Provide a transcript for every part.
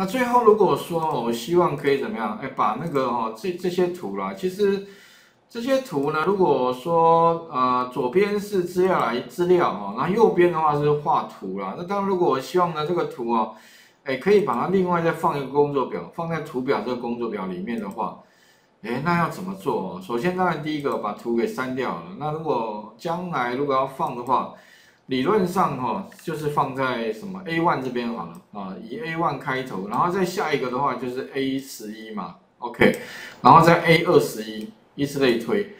那最后如果说我希望可以怎么样？哎，把那个哈这这些图啦，其实这些图呢，如果说呃左边是资料来资料哦，那右边的话是画图啦。那当然如果我希望呢这个图哦，哎可以把它另外再放一个工作表，放在图表这个工作表里面的话，哎那要怎么做？首先当然第一个把图给删掉了。那如果将来如果要放的话，理论上哈，就是放在什么 A one 这边好了啊，以 A one 开头，然后再下一个的话就是 A 十一嘛，OK，然后再 A 二十一，以此类推。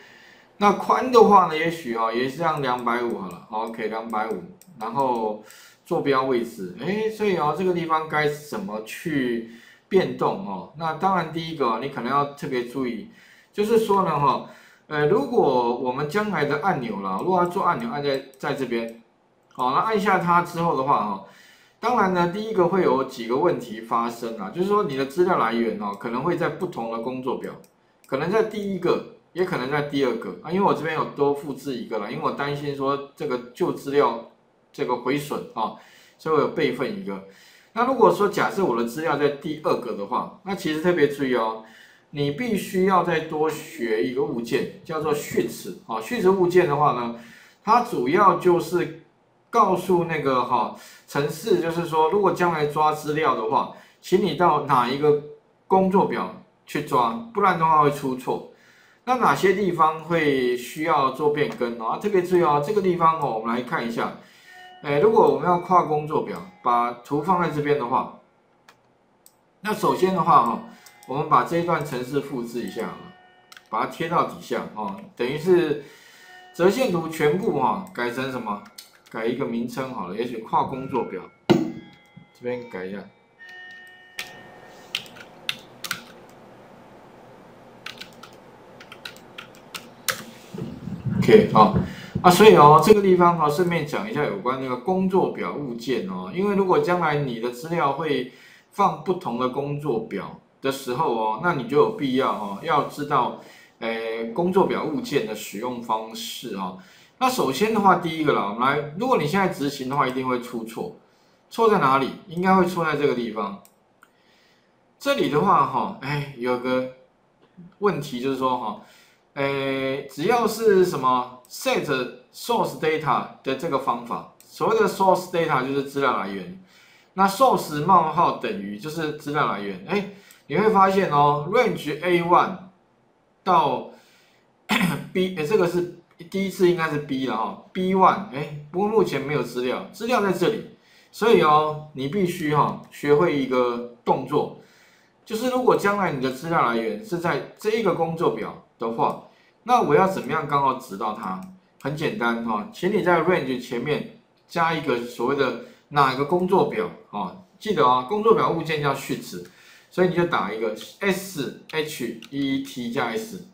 那宽的话呢，也许啊也是像两百五好了，OK，两百五，然后坐标位置，哎，所以啊这个地方该怎么去变动哦？那当然第一个你可能要特别注意，就是说呢哈，呃，如果我们将来的按钮啦，如果要做按钮按在在这边。好，那按下它之后的话，哈，当然呢，第一个会有几个问题发生啊，就是说你的资料来源哦，可能会在不同的工作表，可能在第一个，也可能在第二个啊，因为我这边有多复制一个了，因为我担心说这个旧资料这个毁损啊，所以我有备份一个。那如果说假设我的资料在第二个的话，那其实特别注意哦，你必须要再多学一个物件，叫做序词啊，序词物件的话呢，它主要就是。告诉那个哈城市，就是说，如果将来抓资料的话，请你到哪一个工作表去抓，不然的话会出错。那哪些地方会需要做变更啊？特别注意哦，这个地方哦，我们来看一下。哎，如果我们要跨工作表，把图放在这边的话，那首先的话哈，我们把这一段程式复制一下，把它贴到底下啊，等于是折线图全部哈改成什么？改一个名称好了，也许跨工作表，这边改一下。OK，好啊，所以哦，这个地方哈，顺便讲一下有关那个工作表物件哦，因为如果将来你的资料会放不同的工作表的时候哦，那你就有必要哦，要知道诶工作表物件的使用方式哦。那首先的话，第一个啦，我们来，如果你现在执行的话，一定会出错，错在哪里？应该会错在这个地方。这里的话，哈，哎，有个问题就是说，哈，哎，只要是什么 set source data 的这个方法，所谓的 source data 就是资料来源，那 source 冒号等于就是资料来源，哎，你会发现哦，range A one 到 B，哎，这个是。第一次应该是 B 了哈，B one，哎，不过目前没有资料，资料在这里，所以哦，你必须哈学会一个动作，就是如果将来你的资料来源是在这一个工作表的话，那我要怎么样刚好指到它？很简单哈，请你在 range 前面加一个所谓的哪个工作表啊？记得啊，工作表物件叫序词，所以你就打一个 S H E T 加 S，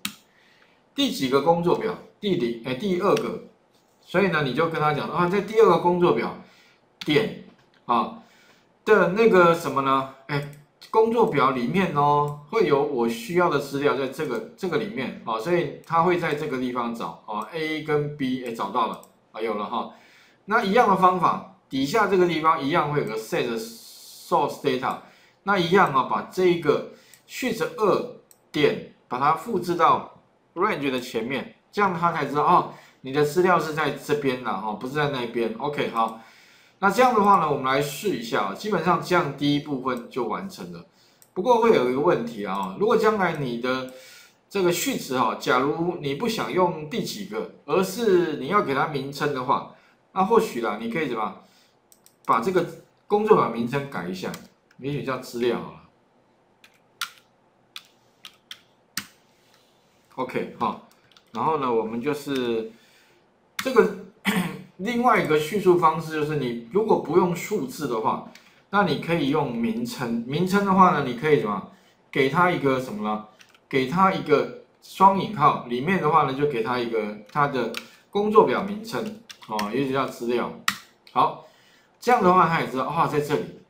第几个工作表？第零哎，第二个，所以呢，你就跟他讲啊，在第二个工作表点啊的那个什么呢？哎，工作表里面哦，会有我需要的资料在这个这个里面啊，所以他会在这个地方找啊，A 跟 B 哎找到了啊，有了哈。那一样的方法，底下这个地方一样会有个 set source data，那一样啊，把这一个 sheet 二点把它复制到 range 的前面。这样他才知道哦，你的资料是在这边的哈，不是在那边。OK，好，那这样的话呢，我们来试一下，基本上这样第一部分就完成了。不过会有一个问题啊，如果将来你的这个序词哈，假如你不想用第几个，而是你要给它名称的话，那或许啦，你可以怎么把这个工作表名称改一下，也许叫资料好了。OK，好。然后呢，我们就是这个 另外一个叙述方式，就是你如果不用数字的话，那你可以用名称。名称的话呢，你可以什么？给它一个什么呢？给它一个双引号，里面的话呢，就给它一个它的工作表名称哦，也许叫资料。好，这样的话，他也知道啊，在这里。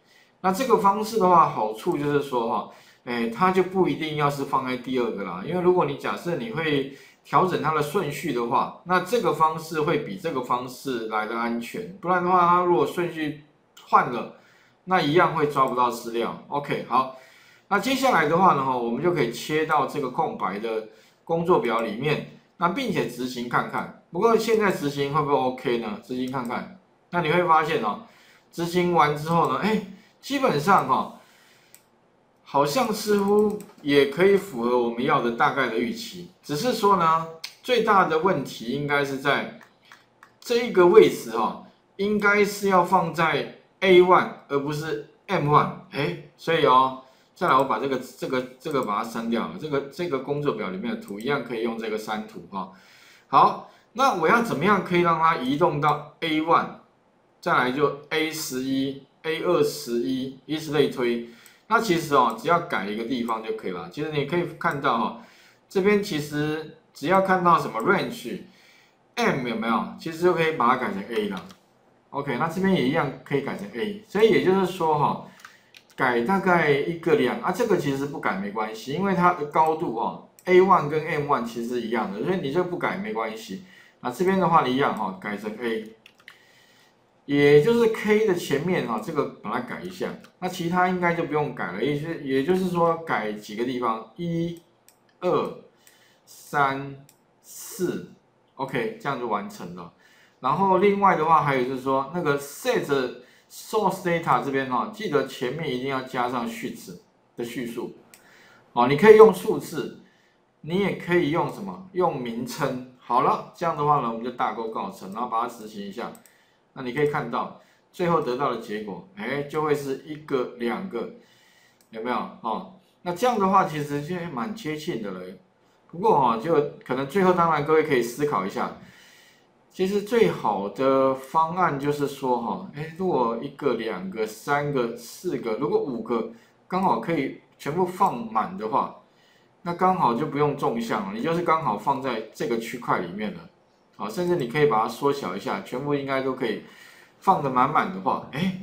那这个方式的话，好处就是说哈，哎，它就不一定要是放在第二个啦，因为如果你假设你会。调整它的顺序的话，那这个方式会比这个方式来的安全。不然的话，它如果顺序换了，那一样会抓不到资料。OK，好，那接下来的话呢，我们就可以切到这个空白的工作表里面，那并且执行看看。不过现在执行会不会 OK 呢？执行看看，那你会发现哦，执行完之后呢，哎，基本上哈，好像似乎也可以符合我们要的大概的预期，只是说呢，最大的问题应该是在这一个位置哈，应该是要放在。A one 而不是 M one，哎，所以哦，再来我把这个这个这个把它删掉了，这个这个工作表里面的图一样可以用这个删图哈。好，那我要怎么样可以让它移动到 A one，再来就 A 十一、A 二十一，以此类推。那其实哦，只要改一个地方就可以了。其实你可以看到哈，这边其实只要看到什么 range M 有没有，其实就可以把它改成 A 了。OK，那这边也一样可以改成 A，所以也就是说哈，改大概一个量啊，这个其实不改没关系，因为它的高度哈，A one 跟 M one 其实一样的，所以你就不改没关系。那这边的话你一样哈，改成 A，也就是 K 的前面哈，这个把它改一下，那其他应该就不用改了，也是也就是说改几个地方，一、二、三、四，OK，这样就完成了。然后另外的话，还有就是说，那个 set source data 这边哈，记得前面一定要加上序词的叙述，哦，你可以用数字，你也可以用什么？用名称。好了，这样的话呢，我们就大功告成，然后把它执行一下。那你可以看到，最后得到的结果，哎，就会是一个、两个，有没有？哦，那这样的话，其实就蛮接近的了。不过哈，就可能最后，当然各位可以思考一下。其实最好的方案就是说，哈，哎，如果一个、两个、三个、四个，如果五个刚好可以全部放满的话，那刚好就不用纵向了，你就是刚好放在这个区块里面了，啊，甚至你可以把它缩小一下，全部应该都可以放的满满的话，哎，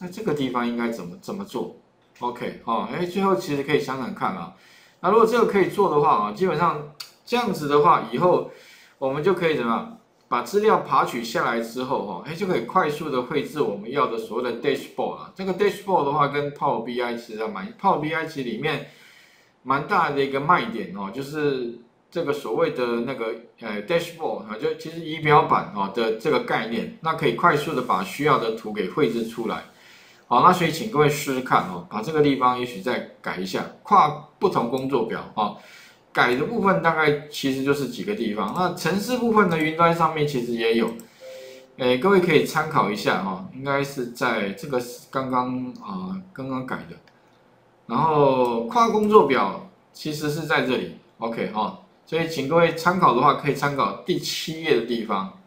那这个地方应该怎么怎么做？OK，哈，哎，最后其实可以想想看啊，那如果这个可以做的话啊，基本上这样子的话，以后我们就可以怎么？把资料爬取下来之后，哈，哎，就可以快速的绘制我们要的所谓的 dashboard 啊。这个 dashboard 的话，跟 Power BI 其实蛮，Power BI 其实里面蛮大的一个卖点哦，就是这个所谓的那个呃 dashboard 啊，就其实仪表板啊的这个概念，那可以快速的把需要的图给绘制出来。好，那所以请各位试试看哦，把这个地方也许再改一下，跨不同工作表啊。改的部分大概其实就是几个地方，那城市部分的云端上面其实也有，诶，各位可以参考一下哈，应该是在这个刚刚啊刚刚改的，然后跨工作表其实是在这里，OK 哈，所以请各位参考的话可以参考第七页的地方。